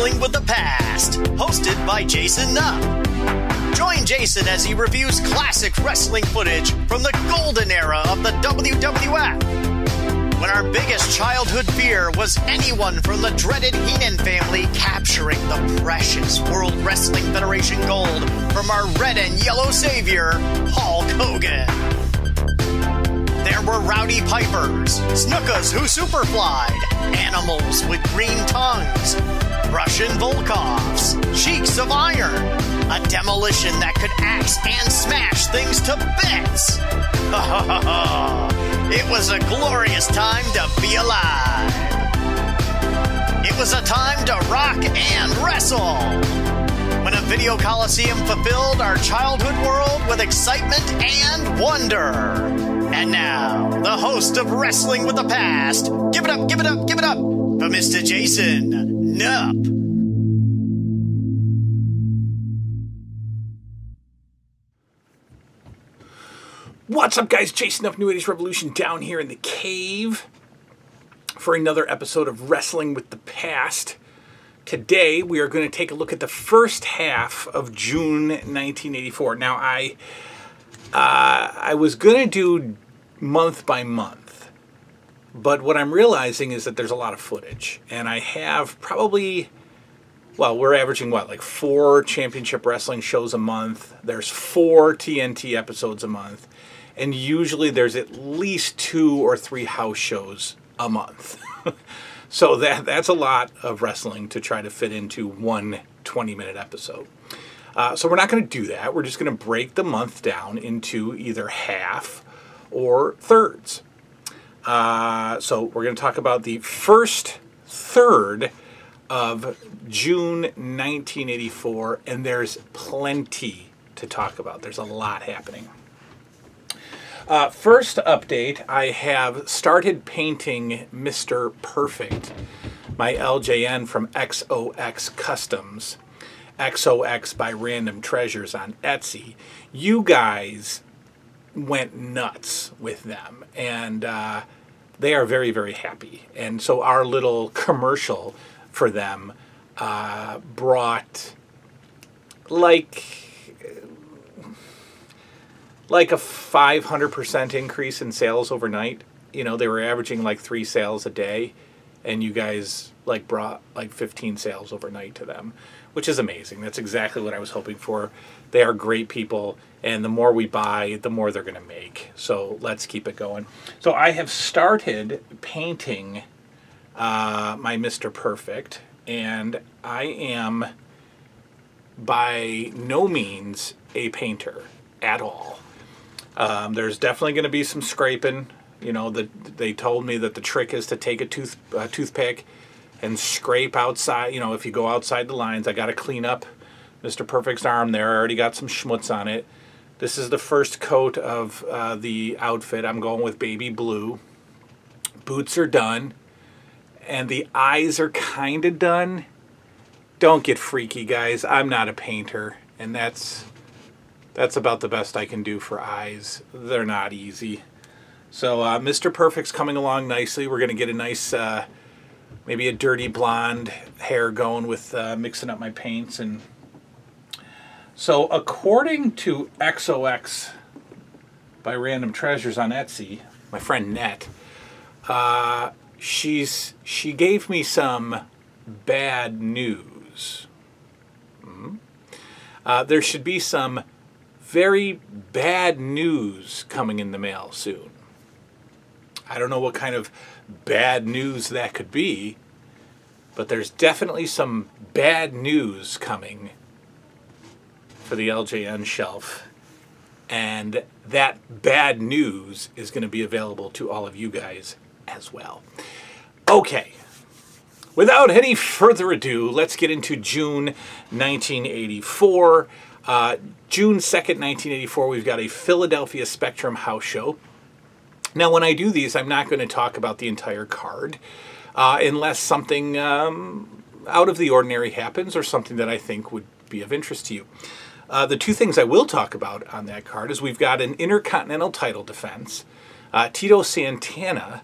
Wrestling with the Past, hosted by Jason Nupp. Join Jason as he reviews classic wrestling footage from the golden era of the WWF. When our biggest childhood fear was anyone from the dreaded Heenan family capturing the precious World Wrestling Federation gold from our red and yellow savior, Hulk Hogan. There were rowdy pipers, Snukas who superflied, animals with green tongues, Russian Volkovs, Cheeks of iron, a demolition that could axe and smash things to bits. it was a glorious time to be alive. It was a time to rock and wrestle. When a video coliseum fulfilled our childhood world with excitement and wonder. And now, the host of Wrestling with the Past. Give it up, give it up, give it up for Mr. Jason Nupp. What's up, guys? Jason of New 80s Revolution down here in the cave for another episode of Wrestling with the Past. Today, we are going to take a look at the first half of June 1984. Now, I uh, I was going to do month by month, but what I'm realizing is that there's a lot of footage, and I have probably, well, we're averaging what, like four championship wrestling shows a month. There's four TNT episodes a month, and usually there's at least two or three house shows a month. so that that's a lot of wrestling to try to fit into one 20 minute episode. Uh, so we're not going to do that. We're just going to break the month down into either half or thirds. Uh, so we're going to talk about the first third of June 1984, and there's plenty to talk about. There's a lot happening. Uh, first update I have started painting Mr. Perfect, my LJN from XOX Customs. XOX by Random Treasures on Etsy. You guys went nuts with them, and uh, they are very, very happy. And so our little commercial for them uh, brought like like a 500% increase in sales overnight. You know, they were averaging like three sales a day, and you guys like brought like 15 sales overnight to them which is amazing. That's exactly what I was hoping for. They are great people, and the more we buy, the more they're going to make. So let's keep it going. So I have started painting uh, my Mr. Perfect, and I am by no means a painter at all. Um, there's definitely going to be some scraping. You know, the, they told me that the trick is to take a tooth a toothpick and scrape outside. You know, if you go outside the lines, I got to clean up Mr. Perfect's arm there. I already got some schmutz on it. This is the first coat of uh, the outfit. I'm going with baby blue. Boots are done. And the eyes are kind of done. Don't get freaky, guys. I'm not a painter. And that's that's about the best I can do for eyes. They're not easy. So uh, Mr. Perfect's coming along nicely. We're going to get a nice... Uh, maybe a dirty blonde hair going with uh, mixing up my paints and so according to XOX by Random Treasures on Etsy, my friend Net, uh, she's she gave me some bad news. Mm-hmm. Uh, there should be some very bad news coming in the mail soon. I don't know what kind of bad news that could be, but there's definitely some bad news coming for the LJN shelf. And that bad news is going to be available to all of you guys as well. Okay, without any further ado, let's get into June 1984. Uh, June 2nd, 1984, we've got a Philadelphia Spectrum house show. Now, when I do these, I'm not going to talk about the entire card uh, unless something um, out of the ordinary happens or something that I think would be of interest to you. Uh, the two things I will talk about on that card is we've got an Intercontinental title defense. Uh, Tito Santana,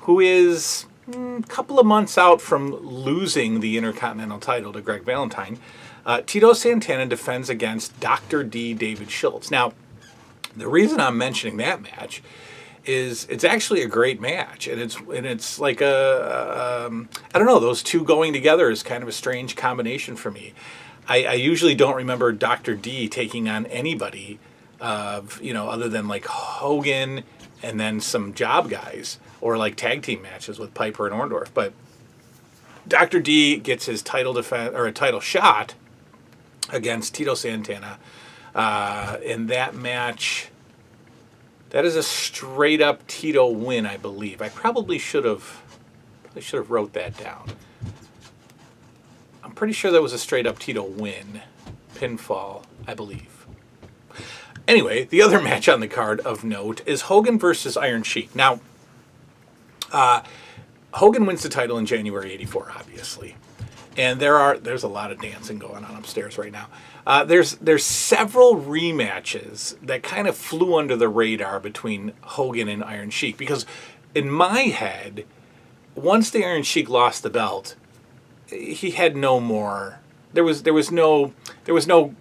who is a couple of months out from losing the Intercontinental title to Greg Valentine, uh, Tito Santana defends against Dr. D. David Schultz. Now, the reason I'm mentioning that match is it's actually a great match, and it's and it's like a um, I don't know those two going together is kind of a strange combination for me. I, I usually don't remember Dr. D taking on anybody of you know other than like Hogan and then some job guys or like tag team matches with Piper and Orndorff, but. Dr. D gets his title defense or a title shot against Tito Santana. Uh, in that match, that is a straight up Tito win, I believe. I probably should have I should have wrote that down. I'm pretty sure that was a straight up Tito win. Pinfall, I believe. Anyway, the other match on the card of note is Hogan versus Iron Sheik. Now, uh, Hogan wins the title in January '84, obviously, and there are there's a lot of dancing going on upstairs right now. Uh, there's there's several rematches that kind of flew under the radar between Hogan and Iron Sheik because in my head, once the Iron Sheik lost the belt, he had no more. There was there was no there was no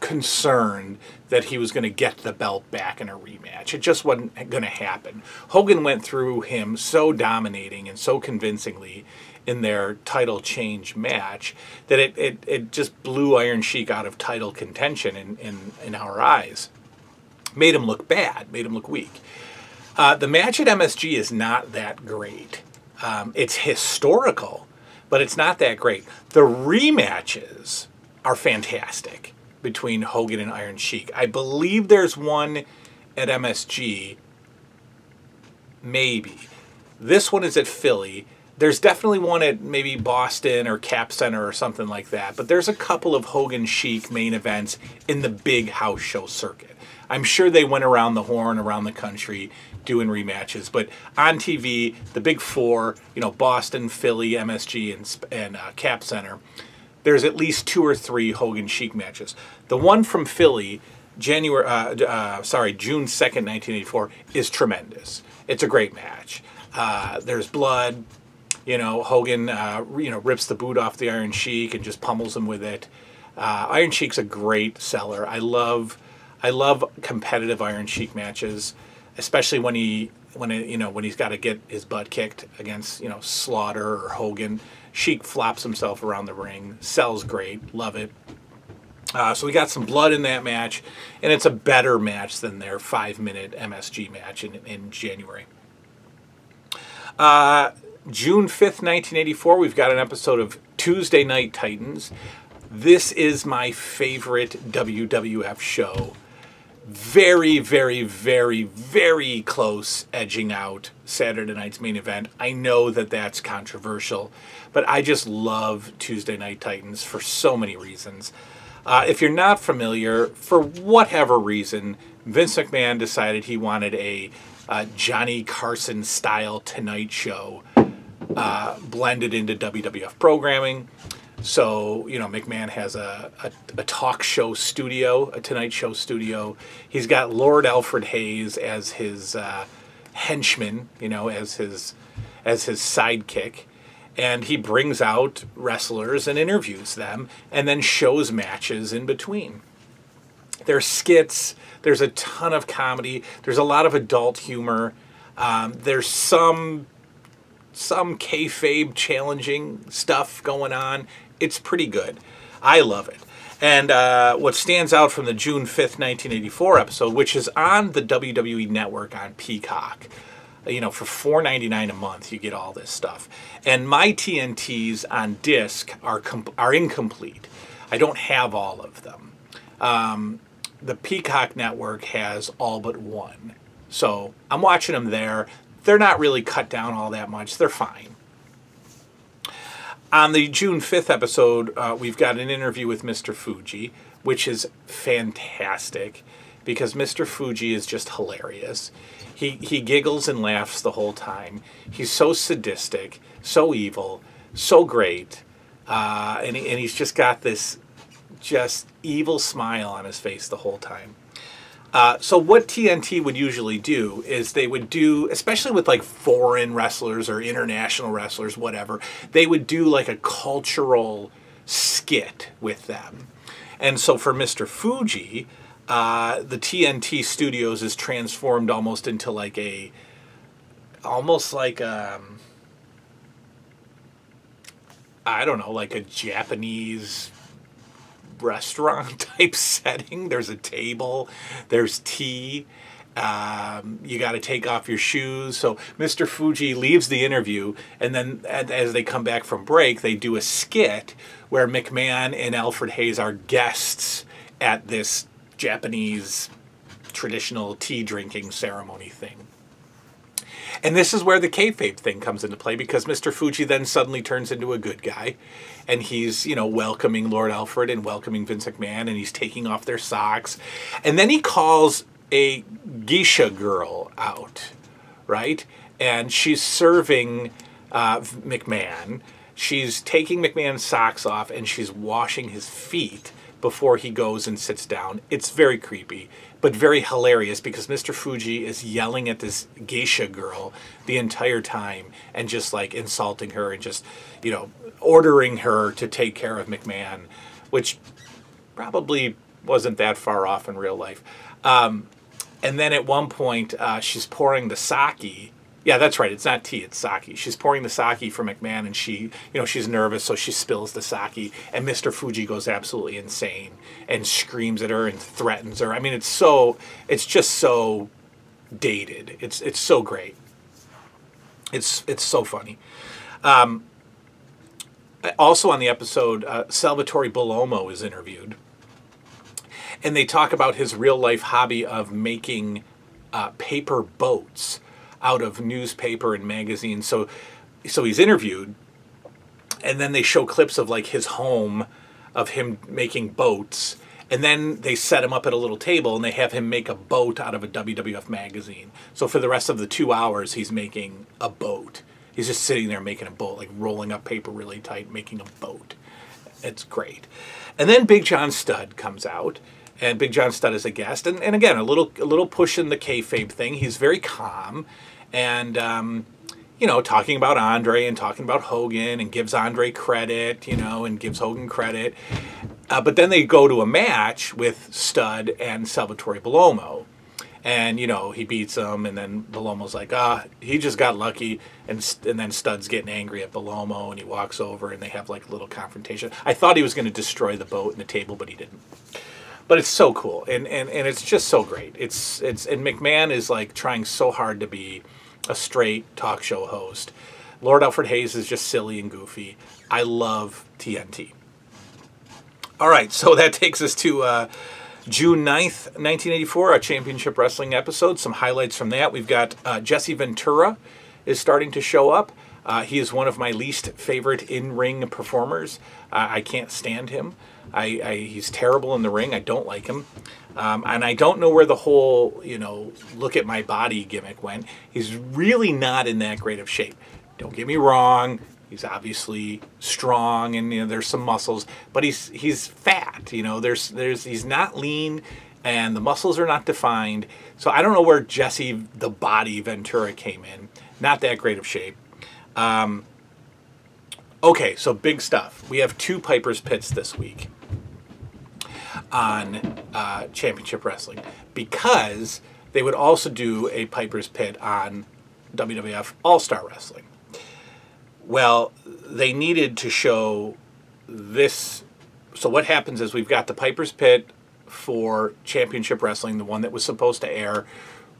concern that he was going to get the belt back in a rematch. It just wasn't going to happen. Hogan went through him so dominating and so convincingly in their title change match that it, it, it just blew Iron Sheik out of title contention in, in, in our eyes. Made him look bad, made him look weak. Uh, the match at MSG is not that great. Um, it's historical, but it's not that great. The rematches are fantastic between Hogan and Iron Sheik. I believe there's one at MSG, maybe. This one is at Philly there's definitely one at maybe Boston or Cap Center or something like that. But there's a couple of Hogan Sheik main events in the big house show circuit. I'm sure they went around the horn around the country doing rematches. But on TV, the big four, you know, Boston, Philly, MSG, and, and uh, Cap Center, there's at least two or three Hogan Sheik matches. The one from Philly, January, uh, uh, sorry, June 2nd, 1984, is tremendous. It's a great match. Uh, there's blood, you know, Hogan, uh, you know, rips the boot off the Iron Sheik and just pummels him with it. Uh, Iron Sheik's a great seller. I love, I love competitive Iron Sheik matches, especially when he, when it, you know, when he's got to get his butt kicked against, you know, Slaughter or Hogan. Sheik flops himself around the ring, sells great, love it. Uh, so we got some blood in that match, and it's a better match than their five-minute MSG match in, in January. Uh, June 5th, 1984, we've got an episode of Tuesday Night Titans. This is my favorite WWF show. Very, very, very, very close edging out Saturday night's main event. I know that that's controversial, but I just love Tuesday Night Titans for so many reasons. Uh, if you're not familiar, for whatever reason, Vince McMahon decided he wanted a uh, Johnny Carson style Tonight Show uh, blended into WWF programming. So, you know, McMahon has a, a, a, talk show studio, a Tonight Show studio. He's got Lord Alfred Hayes as his uh, henchman, you know, as his as his sidekick. And he brings out wrestlers and interviews them and then shows matches in between. There's skits, there's a ton of comedy, there's a lot of adult humor. Um, there's some some kayfabe challenging stuff going on. It's pretty good. I love it. And uh, what stands out from the June 5th, 1984 episode, which is on the WWE Network on Peacock, you know, for $4.99 a month, you get all this stuff. And my TNTs on disc are, are incomplete. I don't have all of them. Um, the Peacock Network has all but one. So I'm watching them there they're not really cut down all that much. They're fine. On the June 5th episode, uh, we've got an interview with Mr. Fuji, which is fantastic because Mr. Fuji is just hilarious. He, he giggles and laughs the whole time. He's so sadistic, so evil, so great. Uh, and, he, and he's just got this just evil smile on his face the whole time. Uh, so what TNT would usually do is they would do, especially with like foreign wrestlers or international wrestlers, whatever, they would do like a cultural skit with them. And so for Mr. Fuji, uh, the TNT Studios is transformed almost into like a, almost like um, I don't know, like a Japanese restaurant type setting. There's a table, there's tea. Um, you got to take off your shoes. So Mr. Fuji leaves the interview, and then as they come back from break, they do a skit where McMahon and Alfred Hayes are guests at this Japanese traditional tea drinking ceremony thing. And this is where the kayfabe thing comes into play because Mr. Fuji then suddenly turns into a good guy and he's, you know, welcoming Lord Alfred and welcoming Vince McMahon and he's taking off their socks. And then he calls a geisha girl out, right? And she's serving uh, McMahon. She's taking McMahon's socks off and she's washing his feet before he goes and sits down. It's very creepy, but very hilarious because Mr. Fuji is yelling at this geisha girl the entire time and just like insulting her and just, you know, ordering her to take care of McMahon, which probably wasn't that far off in real life. Um, and then at one point, uh, she's pouring the sake yeah, that's right. It's not tea, it's sake. She's pouring the sake for McMahon and she, you know, she's nervous, so she spills the sake. And Mr. Fuji goes absolutely insane and screams at her and threatens her. I mean, it's so, it's just so dated. It's, it's so great. It's, it's so funny. Um, also on the episode, uh, Salvatore Bellomo is interviewed. And they talk about his real life hobby of making uh, paper boats out of newspaper and magazines. So, so he's interviewed, and then they show clips of like his home, of him making boats, and then they set him up at a little table and they have him make a boat out of a WWF magazine. So for the rest of the two hours, he's making a boat. He's just sitting there making a boat, like rolling up paper really tight, making a boat. It's great. And then Big John Studd comes out and Big John Studd is a guest. And, and again, a little a little push in the kayfabe thing. He's very calm, and um, you know, talking about Andre and talking about Hogan, and gives Andre credit, you know, and gives Hogan credit. Uh, but then they go to a match with Studd and Salvatore Bellomo. And you know he beats him, and then Bellomo's like, ah, he just got lucky, and and then Studd's getting angry at Bellomo, and he walks over, and they have like a little confrontation. I thought he was going to destroy the boat and the table, but he didn't but it's so cool and, and and it's just so great it's it's and mcmahon is like trying so hard to be a straight talk show host. Lord alfred hayes is just silly and goofy. I love tnt all right so that takes us to uh, june 9th 1984 a championship wrestling episode. Some highlights from that. We've got uh, jesse ventura is starting to show up. Uh, he is one of my least favorite in-ring performers. Uh, i can't stand him I, I, he's terrible in the ring. I don't like him. Um, and I don't know where the whole, you know, look at my body gimmick went. He's really not in that great of shape. Don't get me wrong. He's obviously strong and you know, there's some muscles, but he's he's fat. You know, there's there's he's not lean and the muscles are not defined. So I don't know where Jesse the Body Ventura came in. Not that great of shape. Um, okay, so big stuff. We have two Piper's Pits this week on uh, Championship Wrestling because they would also do a Piper's Pit on WWF All Star Wrestling. Well, they needed to show this. So, what happens is we've got the Piper's Pit for Championship Wrestling, the one that was supposed to air.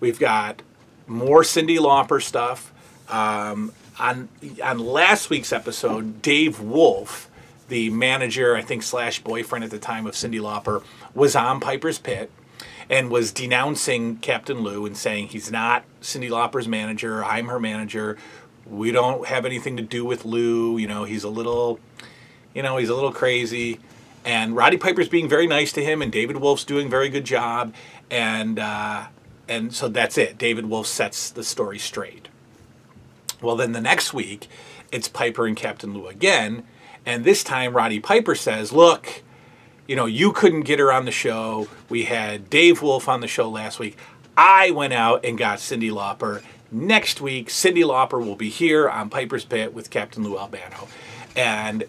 We've got more Cyndi Lauper stuff. Um, on on last week's episode, Dave Wolf the manager, I think, slash boyfriend at the time of Cyndi Lauper, was on Piper's Pit and was denouncing Captain Lou and saying he's not Cyndi Lauper's manager. I'm her manager. We don't have anything to do with Lou. You know, he's a little, you know, he's a little crazy. And Roddy Piper's being very nice to him, and David Wolf's doing a very good job. And uh, and so that's it. David Wolf sets the story straight. Well, then the next week, it's Piper and Captain Lou again and this time, Roddy Piper says, Look, you know, you couldn't get her on the show. We had Dave Wolf on the show last week. I went out and got Cyndi Lauper. Next week, Cyndi Lauper will be here on Piper's Pit with Captain Lou Albano. And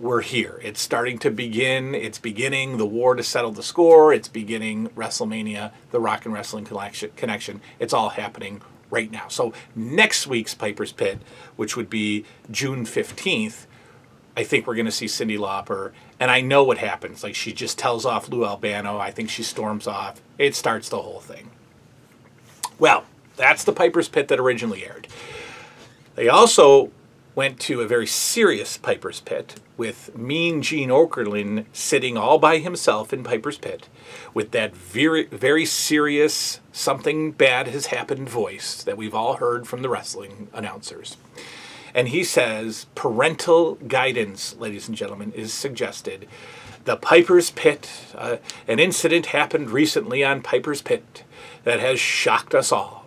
we're here. It's starting to begin. It's beginning the war to settle the score. It's beginning WrestleMania, the Rock and Wrestling Connection. It's all happening right now. So next week's Piper's Pit, which would be June 15th, I think we're going to see Cyndi Lauper. And I know what happens. Like she just tells off Lou Albano. I think she storms off. It starts the whole thing. Well, that's the Piper's Pit that originally aired. They also went to a very serious Piper's Pit with Mean Gene Okerlund sitting all by himself in Piper's Pit with that very, very serious, something bad has happened voice that we've all heard from the wrestling announcers. And he says parental guidance, ladies and gentlemen, is suggested. The Piper's Pit, uh, an incident happened recently on Piper's Pit that has shocked us all.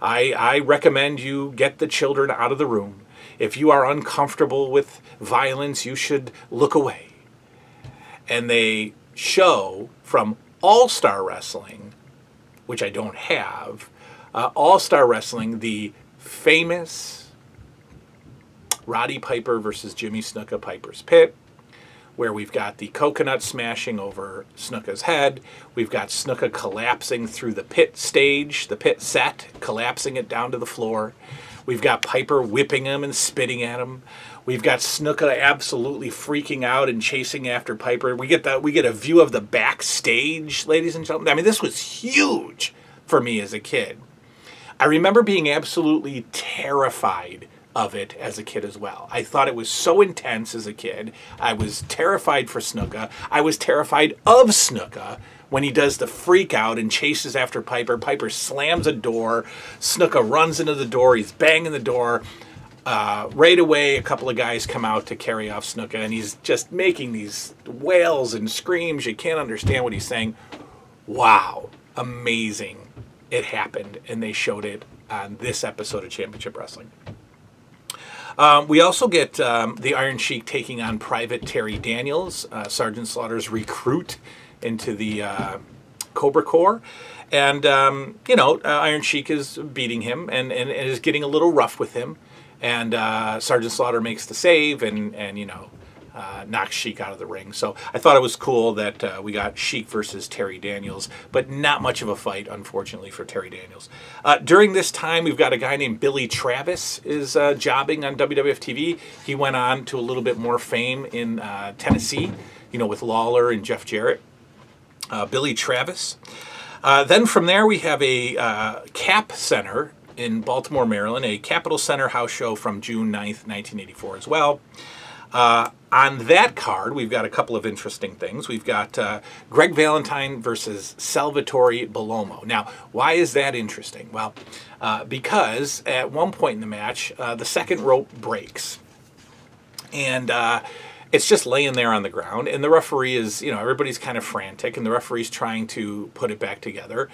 I, I recommend you get the children out of the room. If you are uncomfortable with violence, you should look away. And they show from All Star Wrestling, which I don't have, uh, All Star Wrestling, the famous Roddy Piper versus Jimmy Snuka Piper's Pit, where we've got the coconut smashing over Snuka's head. We've got Snuka collapsing through the pit stage, the pit set, collapsing it down to the floor. We've got Piper whipping him and spitting at him. We've got Snuka absolutely freaking out and chasing after Piper. We get that we get a view of the backstage, ladies and gentlemen. I mean, this was huge for me as a kid. I remember being absolutely terrified of it as a kid as well. I thought it was so intense as a kid. I was terrified for Snuka. I was terrified of Snuka when he does the freak out and chases after Piper. Piper slams a door. Snuka runs into the door. He's banging the door. Uh, right away, a couple of guys come out to carry off Snuka, and he's just making these wails and screams. You can't understand what he's saying. Wow, amazing. It happened, and they showed it on this episode of Championship Wrestling. Um, we also get um, the Iron Sheik taking on Private Terry Daniels, uh, Sergeant Slaughter's recruit into the uh, Cobra Corps. And, um, you know, uh, Iron Sheik is beating him and, and, and, is getting a little rough with him. And uh, Sergeant Slaughter makes the save and, and you know, uh, knocks Sheik out of the ring. So I thought it was cool that uh, we got Sheik versus Terry Daniels, but not much of a fight, unfortunately, for Terry Daniels. Uh, during this time, we've got a guy named Billy Travis is uh, jobbing on WWF TV. He went on to a little bit more fame in uh, Tennessee, you know, with Lawler and Jeff Jarrett. Uh, Billy Travis. then from there, we have a Cap Center in Baltimore, Maryland, a Capitol Center house show from June 9th, 1984 as well. Uh, on that card, we've got a couple of interesting things. We've got uh, Greg Valentine versus Salvatore Bellomo. Now, why is that interesting? Well, uh, because at one point in the match, uh, the second rope breaks. And uh, it's just laying there on the ground. And the referee is, you know, everybody's kind of frantic, and the referee's trying to put it back together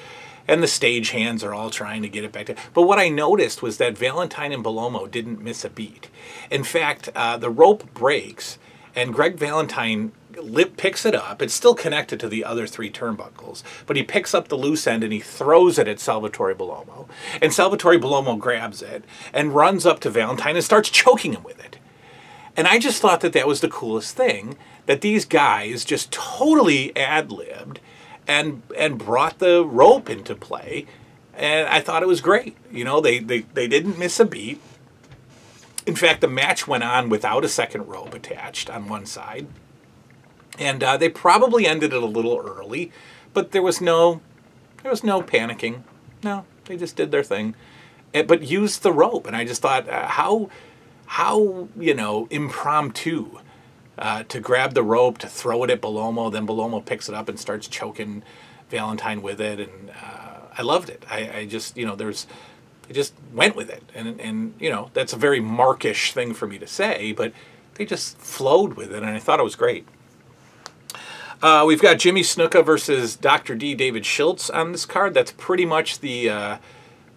and the stage hands are all trying to get it back to. But what I noticed was that Valentine and Bellomo didn't miss a beat. In fact, uh, the rope breaks, and Greg Valentine lip picks it up. It's still connected to the other three turnbuckles, but he picks up the loose end and he throws it at Salvatore Bellomo. And Salvatore Bellomo grabs it and runs up to Valentine and starts choking him with it. And I just thought that that was the coolest thing that these guys just totally ad libbed and and brought the rope into play. And I thought it was great. You know, they, they, they didn't miss a beat. In fact, the match went on without a second rope attached on one side. And uh, they probably ended it a little early, but there was no there was no panicking. No, they just did their thing, and, but used the rope. And I just thought, uh, how how you know impromptu uh, to grab the rope to throw it at Bellomo. Then Bellomo picks it up and starts choking Valentine with it, and uh, I loved it. I, I, just you know there's I just went with it, and and you know that's a very markish thing for me to say, but they just flowed with it, and I thought it was great. Uh, we've got Jimmy Snuka versus Dr. D. David Schultz on this card. That's pretty much the uh,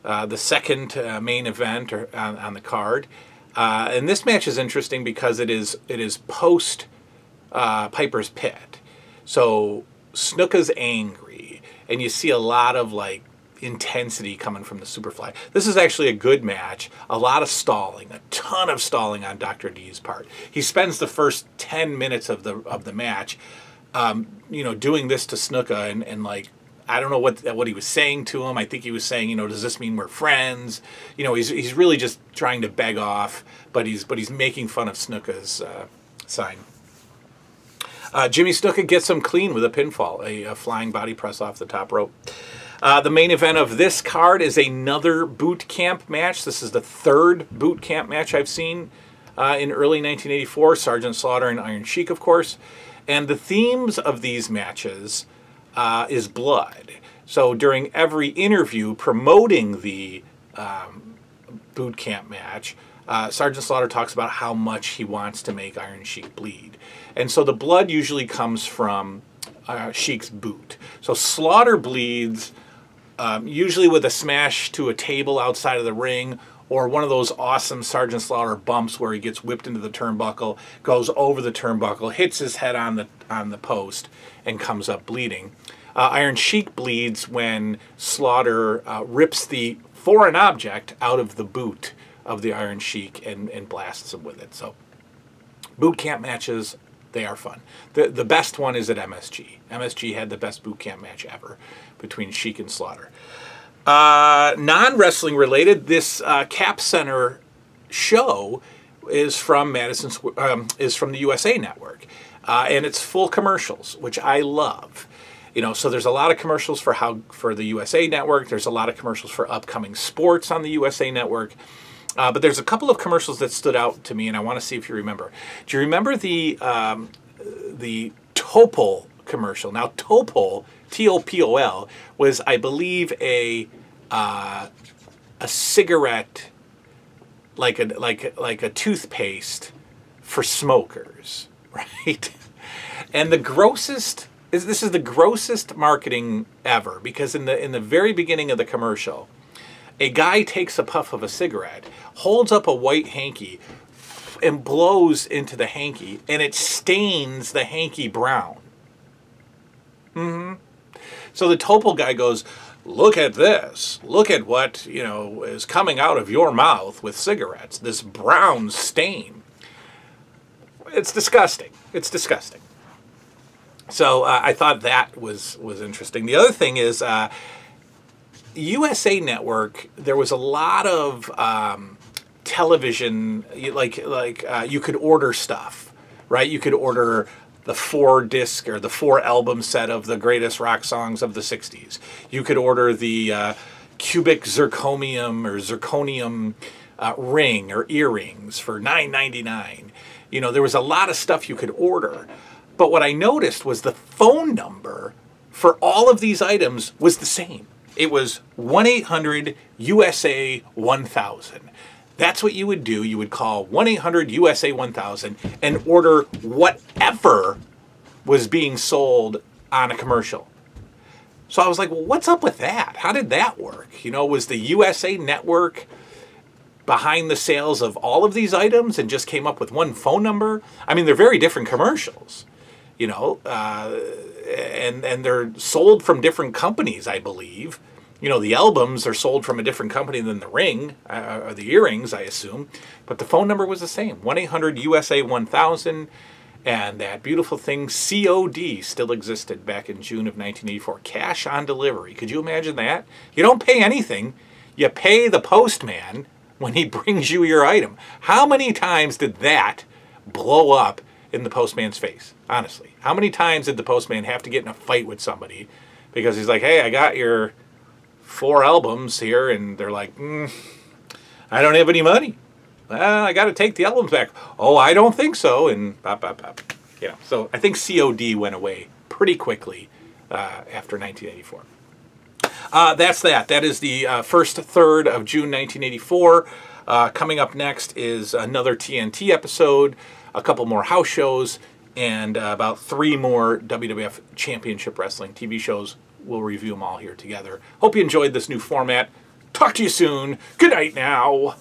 uh, the second uh, main event or, on, on the card. Uh, and this match is interesting because it is it is post uh, Piper's Pit. So Snuka's angry, and you see a lot of like intensity coming from the Superfly. This is actually a good match. A lot of stalling, a ton of stalling on Dr. D's part. He spends the first 10 minutes of the of the match um, you know, doing this to Snuka and, and like I don't know what what he was saying to him. I think he was saying, you know, does this mean we're friends? You know, he's he's really just trying to beg off, but he's but he's making fun of Snuka's uh, sign. Uh, Jimmy Snuka gets him clean with a pinfall, a, a flying body press off the top rope. Uh, the main event of this card is another boot camp match. This is the third boot camp match I've seen uh, in early 1984. Sergeant Slaughter and Iron Sheik, of course. And the themes of these matches uh, is blood. So during every interview promoting the um, boot camp match, uh, Sergeant Slaughter talks about how much he wants to make Iron Sheik bleed. And so the blood usually comes from uh, Sheik's boot. So Slaughter bleeds um, usually with a smash to a table outside of the ring or one of those awesome Sergeant Slaughter bumps where he gets whipped into the turnbuckle, goes over the turnbuckle, hits his head on the on the post, and comes up bleeding. Uh, Iron Sheik bleeds when Slaughter uh, rips the foreign object out of the boot of the Iron Sheik and, and blasts him with it. So, boot camp matches, they are fun. The, the best one is at MSG. MSG had the best boot camp match ever between Sheik and Slaughter. Uh, non wrestling related, this uh, Cap Center show is from Madison um, is from the USA Network, uh, and it's full commercials, which I love. You know, so there's a lot of commercials for how for the USA Network. There's a lot of commercials for upcoming sports on the USA Network. Uh, but there's a couple of commercials that stood out to me, and I want to see if you remember. Do you remember the um, the Topol commercial? Now, Topol, T O P O L, was I believe a uh, a cigarette like a like like a toothpaste for smokers, right? And the grossest is this is the grossest marketing ever because in the in the very beginning of the commercial, a guy takes a puff of a cigarette, holds up a white hanky, and blows into the hanky, and it stains the hanky brown. Mm-hmm. So the Topol guy goes, look at this. Look at what, you know, is coming out of your mouth with cigarettes. This brown stain. It's disgusting. It's disgusting. So uh, I thought that was was interesting. The other thing is uh, USA Network. There was a lot of um, television, like like uh, you could order stuff, right? You could order the four disc or the four album set of the greatest rock songs of the 60s. You could order the uh, cubic zirconium or zirconium uh, ring or earrings for $9.99. You know, there was a lot of stuff you could order. But what I noticed was the phone number for all of these items was the same. It was 1 800 USA 1000. That's what you would do. You would call 1 800 USA 1000 and order whatever was being sold on a commercial. So I was like, well, what's up with that? How did that work? You know, was the USA network behind the sales of all of these items and just came up with one phone number? I mean, they're very different commercials, you know, uh, and, and they're sold from different companies, I believe you know, the albums are sold from a different company than the ring, uh, or the earrings, I assume, but the phone number was the same 1 800 USA 1000. And that beautiful thing, COD, still existed back in June of 1984. Cash on delivery. Could you imagine that? You don't pay anything, you pay the postman when he brings you your item. How many times did that blow up in the postman's face? Honestly. How many times did the postman have to get in a fight with somebody because he's like, hey, I got your four albums here, and they're like, mm, I don't have any money. Well, I got to take the albums back. Oh, I don't think so. And pop, pop, pop. Yeah. So I think COD went away pretty quickly uh, after 1984. Uh, that's that. That is the uh, first third of June 1984. Uh, coming up next is another TNT episode, a couple more house shows, and uh, about three more WWF Championship Wrestling TV shows we'll review them all here together. Hope you enjoyed this new format. Talk to you soon. Good night now.